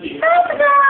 Papa!